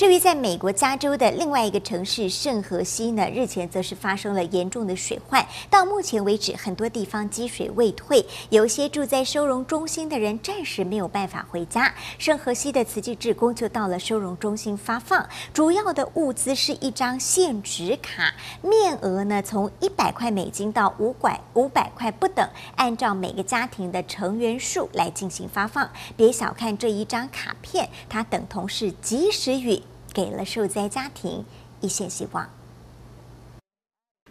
至于在美国加州的另外一个城市圣荷西呢，日前则是发生了严重的水患，到目前为止，很多地方积水未退，有些住在收容中心的人暂时没有办法回家。圣荷西的慈济志工就到了收容中心发放，主要的物资是一张现值卡，面额呢从一百块美金到五百五百块不等，按照每个家庭的成员数来进行发放。别小看这一张卡片，它等同是及时雨，给了受灾家庭一线希望。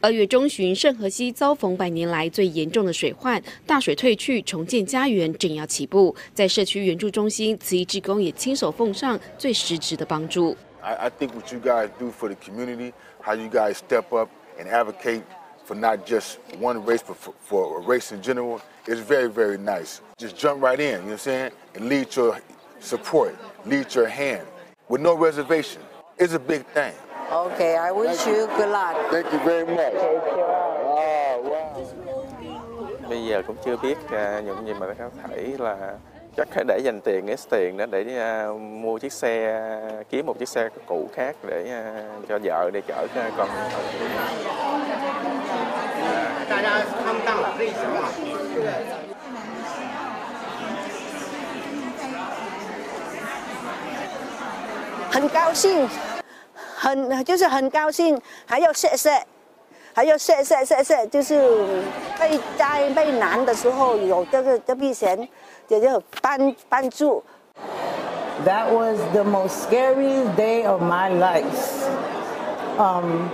二月中旬，圣河西遭逢百年来最严重的水患，大水退去，重建家园正要起步。在社区援助中心，慈义志工也亲手奉上最实质的帮助。I, I think what you guys do for the community, how you guys step up and advocate for not just one race, but for, for a race in general, is very, very nice. Just jump right in, you know what I'm saying, and lead your support, lead your hand with no reservation. It's a big thing. Okay, I wish you good luck. Thank you very much. Wow, wow. Bây giờ cũng chưa biết uh, những gì mà có thể là chắc phải để dành tiền ít tiền đó để uh, mua chiếc xe kiếm một chiếc xe cũ khác để uh, cho vợ để chở uh, con 大很高兴，很就是很高兴，还要谢谢，还要谢谢谢谢，就是被灾被难的时候有这个这笔钱，也就帮帮助。That was the most scary day of my life. Um,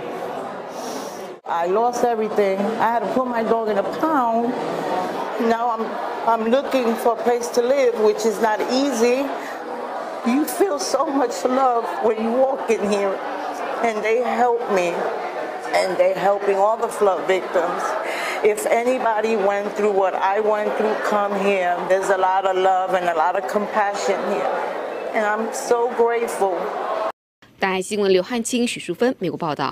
I lost everything. I had to put my dog in a pound. Now I'm I'm looking for a place to live, which is not easy. You feel so much love when you walk in here, and they help me, and they're helping all the flood victims. If anybody went through what I went through, come here. There's a lot of love and a lot of compassion here, and I'm so grateful. 大爱新闻刘汉清、许淑芬，美国报道。